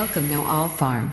Welcome No All Farm.